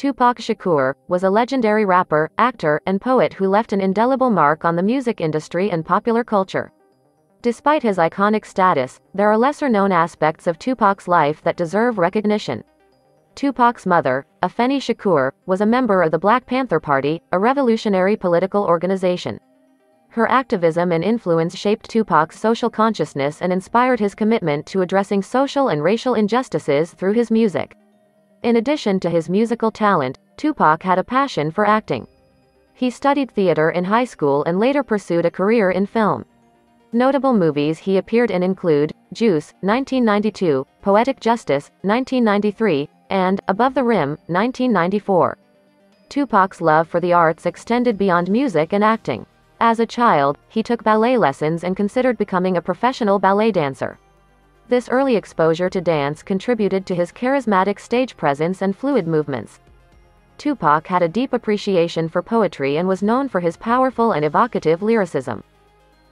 Tupac Shakur, was a legendary rapper, actor, and poet who left an indelible mark on the music industry and popular culture. Despite his iconic status, there are lesser-known aspects of Tupac's life that deserve recognition. Tupac's mother, Afeni Shakur, was a member of the Black Panther Party, a revolutionary political organization. Her activism and influence shaped Tupac's social consciousness and inspired his commitment to addressing social and racial injustices through his music. In addition to his musical talent, Tupac had a passion for acting. He studied theater in high school and later pursued a career in film. Notable movies he appeared in include Juice, 1992, Poetic Justice, 1993, and Above the Rim, 1994. Tupac's love for the arts extended beyond music and acting. As a child, he took ballet lessons and considered becoming a professional ballet dancer. This early exposure to dance contributed to his charismatic stage presence and fluid movements. Tupac had a deep appreciation for poetry and was known for his powerful and evocative lyricism.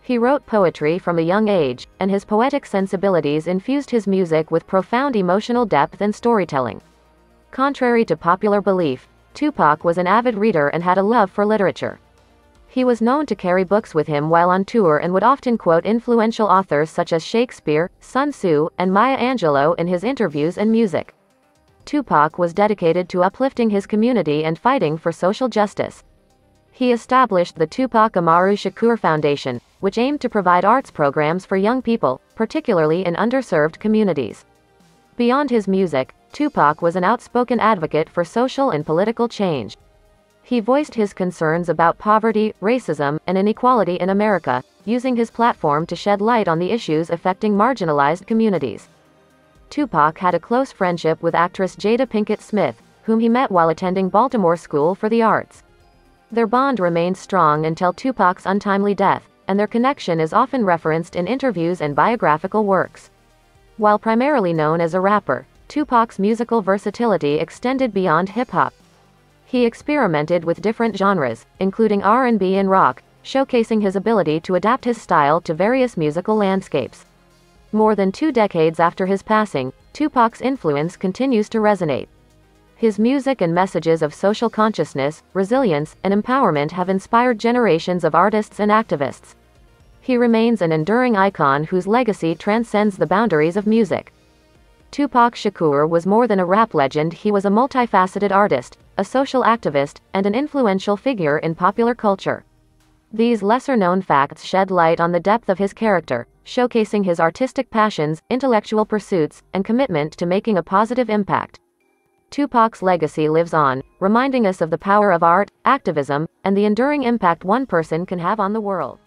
He wrote poetry from a young age, and his poetic sensibilities infused his music with profound emotional depth and storytelling. Contrary to popular belief, Tupac was an avid reader and had a love for literature. He was known to carry books with him while on tour and would often quote influential authors such as Shakespeare, Sun Tzu, and Maya Angelou in his interviews and music. Tupac was dedicated to uplifting his community and fighting for social justice. He established the Tupac Amaru Shakur Foundation, which aimed to provide arts programs for young people, particularly in underserved communities. Beyond his music, Tupac was an outspoken advocate for social and political change. He voiced his concerns about poverty, racism, and inequality in America, using his platform to shed light on the issues affecting marginalized communities. Tupac had a close friendship with actress Jada Pinkett Smith, whom he met while attending Baltimore School for the Arts. Their bond remained strong until Tupac's untimely death, and their connection is often referenced in interviews and biographical works. While primarily known as a rapper, Tupac's musical versatility extended beyond hip-hop. He experimented with different genres, including R&B and rock, showcasing his ability to adapt his style to various musical landscapes. More than two decades after his passing, Tupac's influence continues to resonate. His music and messages of social consciousness, resilience, and empowerment have inspired generations of artists and activists. He remains an enduring icon whose legacy transcends the boundaries of music. Tupac Shakur was more than a rap legend he was a multifaceted artist, a social activist, and an influential figure in popular culture. These lesser-known facts shed light on the depth of his character, showcasing his artistic passions, intellectual pursuits, and commitment to making a positive impact. Tupac's legacy lives on, reminding us of the power of art, activism, and the enduring impact one person can have on the world.